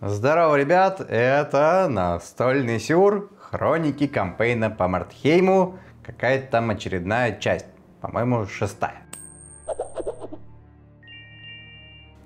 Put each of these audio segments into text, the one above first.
Здорово, ребят! Это настольный сюр, хроники кампейна по Мартхейму, какая-то там очередная часть, по-моему, шестая.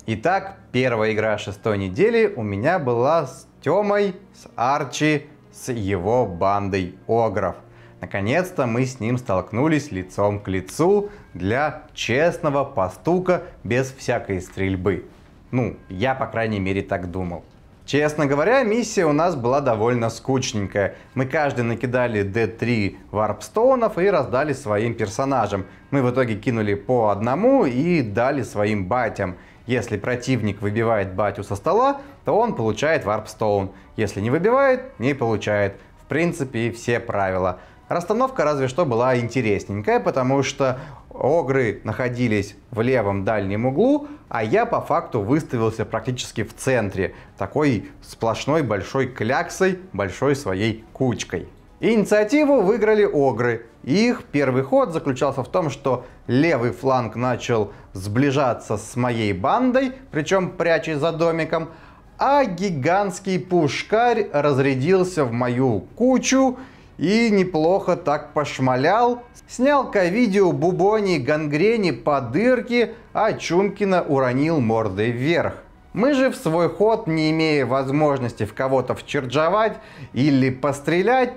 Итак, первая игра шестой недели у меня была с Тёмой, с Арчи, с его бандой огров. Наконец-то мы с ним столкнулись лицом к лицу для честного постука без всякой стрельбы. Ну, я, по крайней мере, так думал. Честно говоря, миссия у нас была довольно скучненькая. Мы каждый накидали D3 варпстоунов и раздали своим персонажам. Мы в итоге кинули по одному и дали своим батям. Если противник выбивает батю со стола, то он получает варпстоун. Если не выбивает, не получает. В принципе, все правила. Расстановка разве что была интересненькая, потому что огры находились в левом дальнем углу, а я по факту выставился практически в центре, такой сплошной большой кляксой, большой своей кучкой. Инициативу выиграли огры. Их первый ход заключался в том, что левый фланг начал сближаться с моей бандой, причем прячась за домиком, а гигантский пушкарь разрядился в мою кучу и неплохо так пошмалял. Снял ковидео Бубони гангрени по дырке, а Чумкина уронил мордой вверх. Мы же в свой ход, не имея возможности в кого-то вчерджовать или пострелять,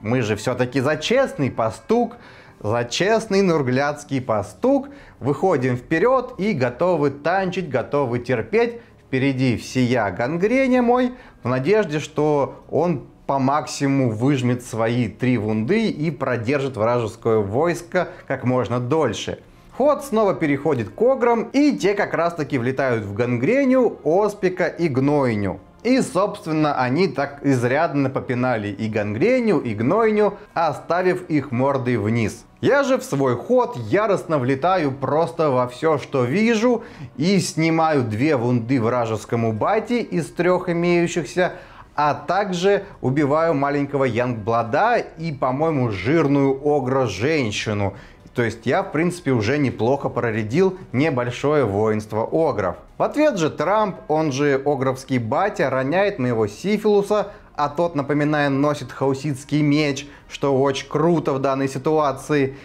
мы же все-таки за честный постук, за честный нурглядский постук, выходим вперед и готовы танчить, готовы терпеть. Впереди всея гангреня мой, в надежде, что он по максимуму выжмет свои три вунды и продержит вражеское войско как можно дольше. Ход снова переходит к ограм, и те как раз таки влетают в гангреню, оспика и гнойню. И, собственно, они так изрядно попинали и гангреню, и гнойню, оставив их мордой вниз. Я же в свой ход яростно влетаю просто во все, что вижу, и снимаю две вунды вражескому бате из трех имеющихся, а также убиваю маленького Янгблада и, по-моему, жирную Огра-женщину. То есть я, в принципе, уже неплохо проредил небольшое воинство Огров. В ответ же Трамп, он же Огровский батя, роняет моего Сифилуса, а тот, напоминая, носит хауситский меч, что очень круто в данной ситуации.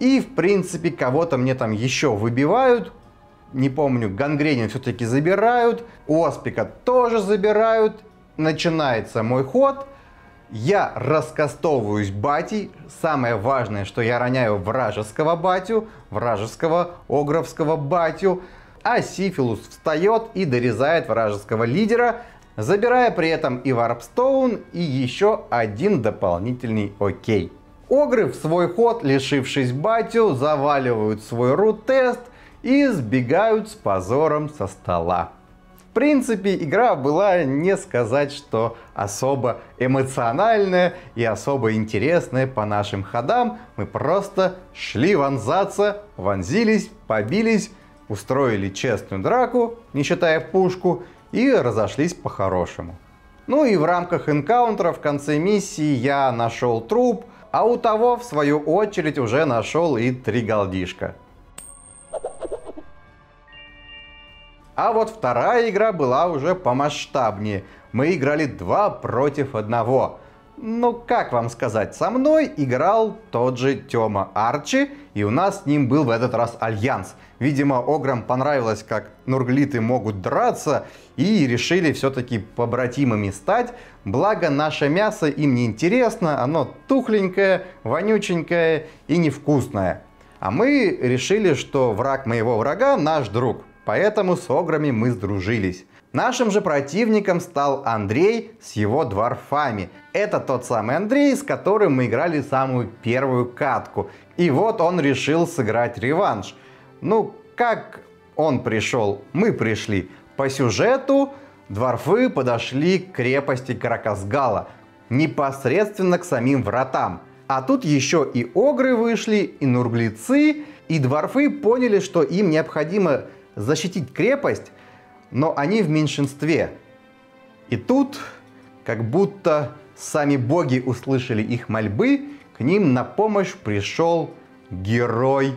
И, в принципе, кого-то мне там еще выбивают, не помню, Гангренин все-таки забирают, Оспика тоже забирают, начинается мой ход, я раскастовываюсь батей. Самое важное, что я роняю вражеского батю, вражеского огровского батю. А Сифилус встает и дорезает вражеского лидера, забирая при этом и Варпстоун, и еще один дополнительный окей. Огры в свой ход, лишившись батю, заваливают свой рут-тест и сбегают с позором со стола. В принципе, игра была не сказать, что особо эмоциональная и особо интересная по нашим ходам. Мы просто шли вонзаться, вонзились, побились, устроили честную драку, не считая пушку, и разошлись по-хорошему. Ну и в рамках энкаунтера в конце миссии я нашел труп, а у того, в свою очередь, уже нашел и три голдишка. А вот вторая игра была уже помасштабнее. Мы играли два против одного. Ну, как вам сказать, со мной играл тот же Тёма Арчи, и у нас с ним был в этот раз альянс. Видимо, Ограм понравилось, как нурглиты могут драться, и решили все-таки побратимами стать. Благо, наше мясо им не интересно, оно тухленькое, вонюченькое и невкусное. А мы решили, что враг моего врага наш друг. Поэтому с ограми мы сдружились. Нашим же противником стал Андрей с его дворфами. Это тот самый Андрей, с которым мы играли самую первую катку. И вот он решил сыграть реванш. Ну, как он пришел? Мы пришли. По сюжету дворфы подошли к крепости Каракасгала, непосредственно к самим вратам. А тут еще и огры вышли, и нурглицы, и дворфы поняли, что им необходимо защитить крепость, но они в меньшинстве. И тут, как будто сами боги услышали их мольбы, к ним на помощь пришел герой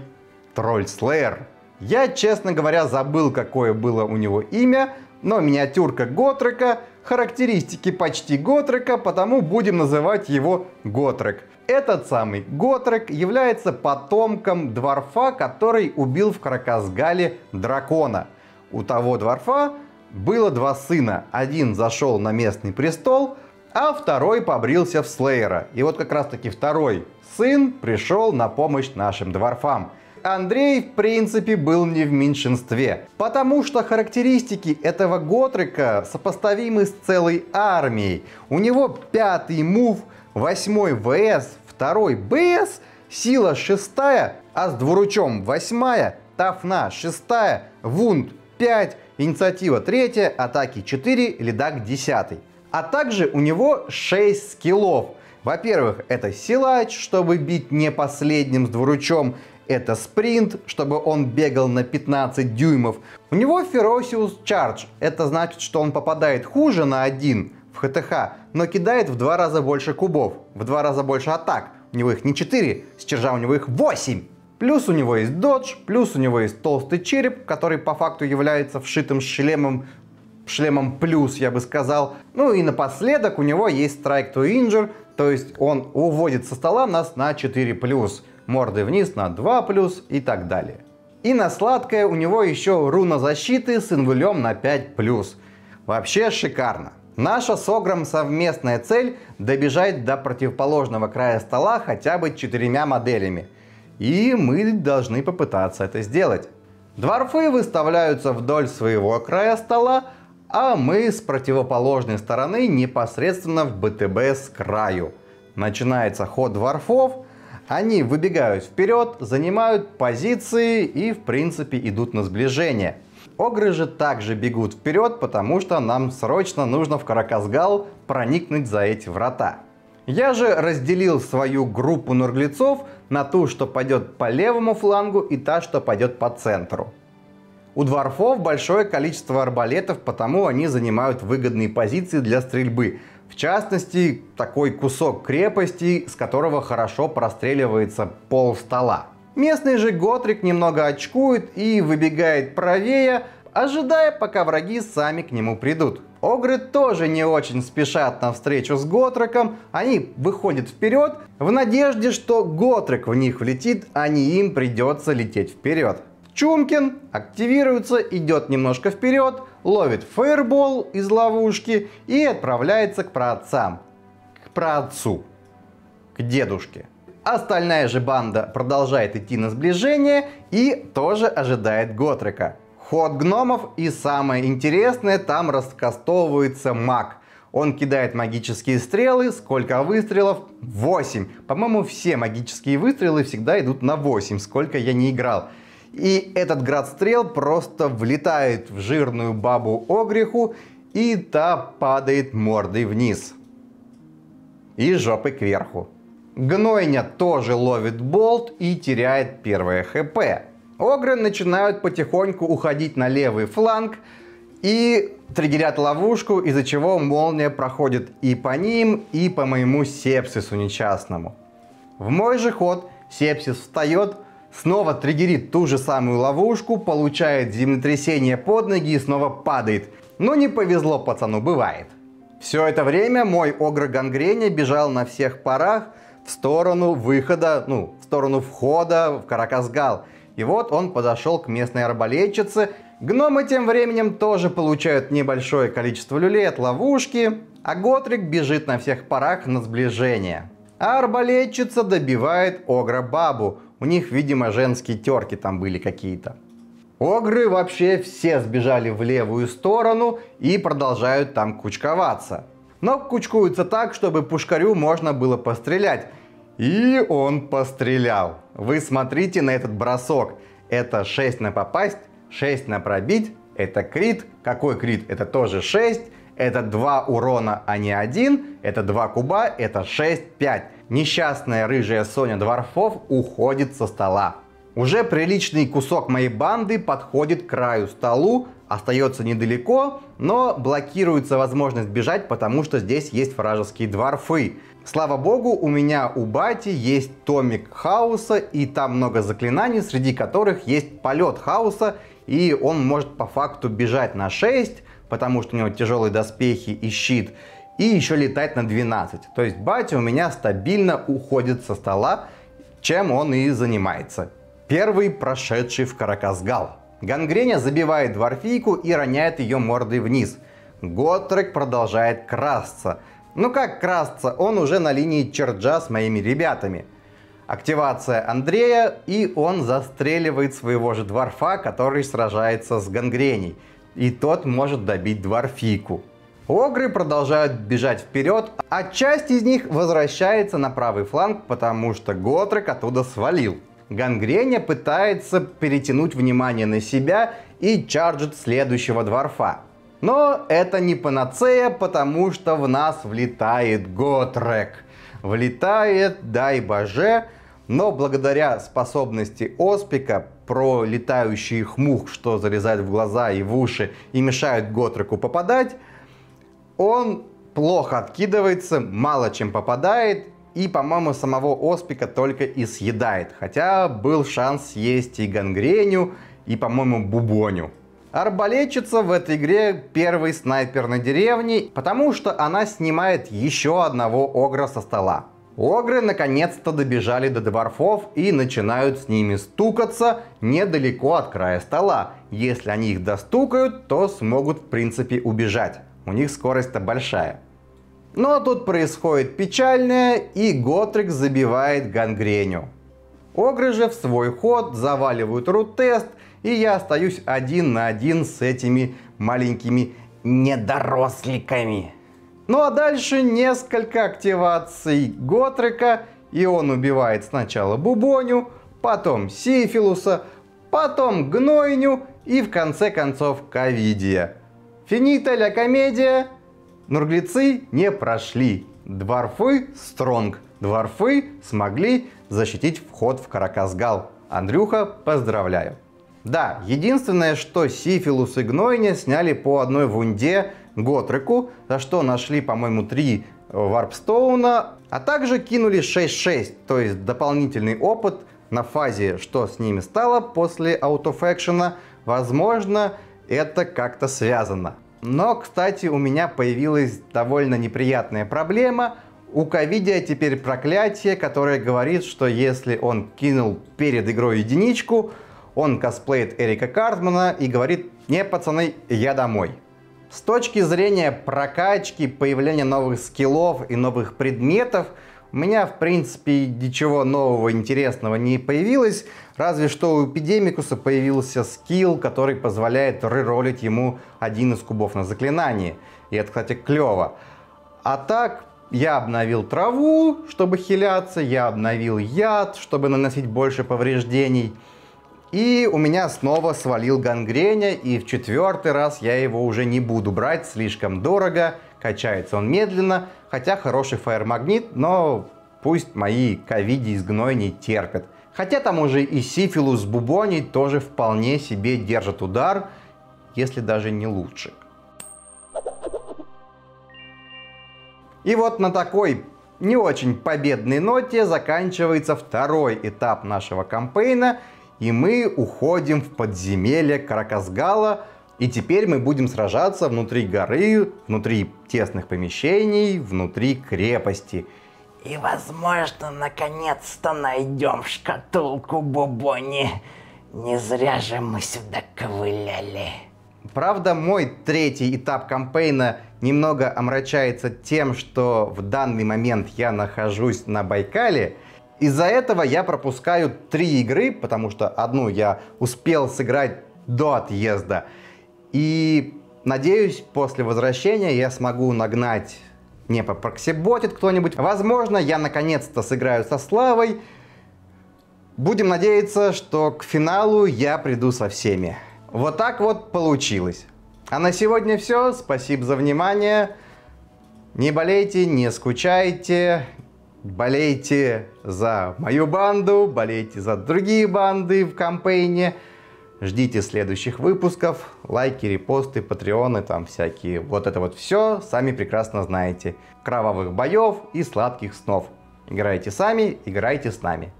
Тролльслеер. Я, честно говоря, забыл, какое было у него имя, но миниатюрка Готрека, характеристики почти Готрека, потому будем называть его Готрек. Этот самый Готрек является потомком дворфа, который убил в Караказгале дракона. У того дворфа было два сына. Один зашел на местный престол, а второй побрился в Слейера. И вот как раз таки второй сын пришел на помощь нашим дворфам. Андрей, в принципе, был не в меньшинстве, потому что характеристики этого Готрика сопоставимы с целой армией. У него пятый мув, восьмой ВС, второй БС, сила шестая, а с двуручом восьмая, тафна шестая, вунд 5, инициатива третья, атаки 4, лидак 10. А также у него 6 скиллов. Во-первых, это силач, чтобы бить не последним с двуручом. Это спринт, чтобы он бегал на 15 дюймов. У него Ferocious Charge. Это значит, что он попадает хуже на 1 в ХТХ, но кидает в два раза больше кубов, в два раза больше атак. У него их не 4, с чержа у него их 8. Плюс у него есть додж, плюс у него есть толстый череп, который по факту является вшитым шлемом, шлемом плюс, я бы сказал. Ну и напоследок у него есть strike to injure, то есть он уводит со стола нас на 4 плюс мордой вниз на 2 плюс и так далее. И на сладкое у него еще руна защиты с инвулем на 5 плюс. Вообще шикарно. Наша с Огром совместная цель добежать до противоположного края стола хотя бы четырьмя моделями. И мы должны попытаться это сделать. Дворфы выставляются вдоль своего края стола, а мы с противоположной стороны непосредственно в БТБ с краю. Начинается ход дворфов, они выбегают вперед, занимают позиции и в принципе идут на сближение. Огры же также бегут вперед, потому что нам срочно нужно в Караказгал проникнуть за эти врата. Я же разделил свою группу нурглецов на ту, что пойдет по левому флангу и та, что пойдет по центру. У дворфов большое количество арбалетов, потому они занимают выгодные позиции для стрельбы. В частности, такой кусок крепости, с которого хорошо простреливается пол стола. Местный же Готрик немного очкует и выбегает правее, ожидая, пока враги сами к нему придут. Огры тоже не очень спешат на встречу с Готреком, они выходят вперед в надежде, что Готрек в них влетит, а не им придется лететь вперед. Чумкин активируется, идет немножко вперед, ловит фаербол из ловушки и отправляется к праотцам. К праотцу. К дедушке. Остальная же банда продолжает идти на сближение и тоже ожидает Готрека. Ход гномов и самое интересное, там раскастовывается маг. Он кидает магические стрелы. Сколько выстрелов? 8. По-моему, все магические выстрелы всегда идут на 8, сколько я не играл. И этот град стрел просто влетает в жирную бабу Огреху, и та падает мордой вниз. И жопой кверху. Гнойня тоже ловит болт и теряет первое хп. Огры начинают потихоньку уходить на левый фланг и триггерят ловушку, из-за чего молния проходит и по ним, и по моему сепсису несчастному. В мой же ход сепсис встает, снова триггерит ту же самую ловушку, получает землетрясение под ноги и снова падает. Но не повезло пацану, бывает. Все это время мой Огр Гангреня бежал на всех парах в сторону выхода, ну, в сторону входа в Караказгал. И вот он подошел к местной арбалетчице. Гномы тем временем тоже получают небольшое количество люлей от ловушки, а Готрик бежит на всех парах на сближение. А арбалетчица добивает Огра Бабу, у них, видимо, женские терки там были какие-то. Огры вообще все сбежали в левую сторону и продолжают там кучковаться. Но кучкуются так, чтобы пушкарю можно было пострелять. И он пострелял. Вы смотрите на этот бросок. Это 6 на попасть, 6 на пробить. Это крит. Какой крит? Это тоже 6. Это 2 урона, а не 1. Это 2 куба. Это 6, 5 несчастная рыжая Соня Дворфов уходит со стола. Уже приличный кусок моей банды подходит к краю столу, остается недалеко, но блокируется возможность бежать, потому что здесь есть вражеские дворфы. Слава богу, у меня у Бати есть томик хаоса, и там много заклинаний, среди которых есть полет хаоса, и он может по факту бежать на 6, потому что у него тяжелые доспехи и щит, и еще летать на 12. То есть батя у меня стабильно уходит со стола, чем он и занимается. Первый прошедший в Караказгал. Гангреня забивает дворфийку и роняет ее мордой вниз. Готрек продолжает красться. Ну как красться, он уже на линии черджа с моими ребятами. Активация Андрея, и он застреливает своего же дворфа, который сражается с гангреней. И тот может добить дворфийку. Огры продолжают бежать вперед, а часть из них возвращается на правый фланг, потому что Готрек оттуда свалил. Гангреня пытается перетянуть внимание на себя и чарджит следующего дворфа. Но это не панацея, потому что в нас влетает Готрек. Влетает, дай боже, но благодаря способности Оспика про летающих мух, что залезают в глаза и в уши и мешают Готреку попадать, он плохо откидывается, мало чем попадает и, по-моему, самого Оспика только и съедает. Хотя был шанс съесть и Гангреню, и, по-моему, Бубоню. Арбалетчица в этой игре первый снайпер на деревне, потому что она снимает еще одного огра со стола. Огры наконец-то добежали до дворфов и начинают с ними стукаться недалеко от края стола. Если они их достукают, то смогут в принципе убежать. У них скорость-то большая. Но тут происходит печальное, и Готрик забивает гангреню. Огры же в свой ход заваливают рут-тест, и я остаюсь один на один с этими маленькими недоросликами. Ну а дальше несколько активаций Готрика, и он убивает сначала Бубоню, потом Сифилуса, потом Гнойню и в конце концов Ковидия. Финита ля комедия, Нурглицы не прошли. Дворфы стронг. Дворфы смогли защитить вход в Караказгал. Андрюха, поздравляю. Да, единственное, что Сифилус и Гнойня сняли по одной вунде Готреку, за что нашли, по-моему, три Варпстоуна, а также кинули 6-6, то есть дополнительный опыт на фазе, что с ними стало после аутофэкшена. Возможно, это как-то связано. Но, кстати, у меня появилась довольно неприятная проблема. У Ковидия теперь проклятие, которое говорит, что если он кинул перед игрой единичку, он косплеит Эрика Картмана и говорит, не, пацаны, я домой. С точки зрения прокачки, появления новых скиллов и новых предметов – у меня, в принципе, ничего нового интересного не появилось, разве что у Эпидемикуса появился скилл, который позволяет реролить ему один из кубов на заклинание. И это, кстати, клево. А так, я обновил траву, чтобы хиляться, я обновил яд, чтобы наносить больше повреждений. И у меня снова свалил гангреня, и в четвертый раз я его уже не буду брать, слишком дорого, качается он медленно, хотя хороший фаер-магнит, но пусть мои ковиди из гнойней терпят. Хотя там уже и сифилус бубоний тоже вполне себе держат удар, если даже не лучше. И вот на такой не очень победной ноте заканчивается второй этап нашего кампейна, и мы уходим в подземелье Караказгала, и теперь мы будем сражаться внутри горы, внутри тесных помещений, внутри крепости. И, возможно, наконец-то найдем шкатулку Бубони. Не зря же мы сюда ковыляли. Правда, мой третий этап кампейна немного омрачается тем, что в данный момент я нахожусь на Байкале. Из-за этого я пропускаю три игры, потому что одну я успел сыграть до отъезда. И надеюсь, после возвращения я смогу нагнать не по проксиботит кто-нибудь. Возможно, я наконец-то сыграю со Славой. Будем надеяться, что к финалу я приду со всеми. Вот так вот получилось. А на сегодня все. Спасибо за внимание. Не болейте, не скучайте. Болейте за мою банду, болейте за другие банды в кампейне. Ждите следующих выпусков, лайки, репосты, патреоны, там всякие. Вот это вот все, сами прекрасно знаете. Кровавых боев и сладких снов. Играйте сами, играйте с нами.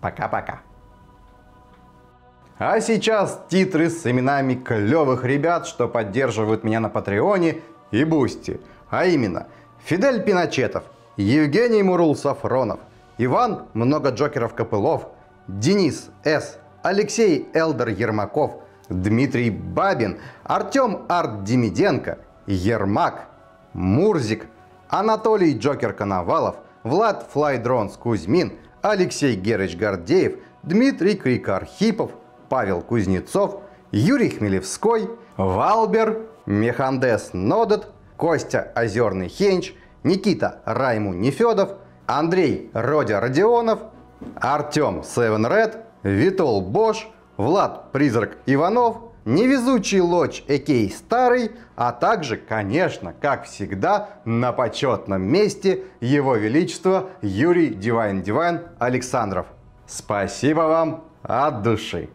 Пока-пока. А сейчас титры с именами клевых ребят, что поддерживают меня на Патреоне и Boosty. А именно, Фидель Пиночетов, Евгений Мурул Сафронов, Иван Много Джокеров Копылов, Денис С., Алексей Элдер Ермаков, Дмитрий Бабин, Артем Арт Демиденко, Ермак, Мурзик, Анатолий Джокер Коновалов, Влад Флайдронс Кузьмин, Алексей Герыч Гордеев, Дмитрий Крик Архипов, Павел Кузнецов, Юрий Хмелевской, Валбер, Механдес Нодет, Костя Озерный Хенч, Никита Райму Нефедов, Андрей Родя Родионов, Артем Севен Ред, Витол Бош, Влад Призрак Иванов, Невезучий Лоч aka Старый, а также, конечно, как всегда, на почетном месте Его Величество Юрий Дивайн Дивайн Александров. Спасибо вам от души!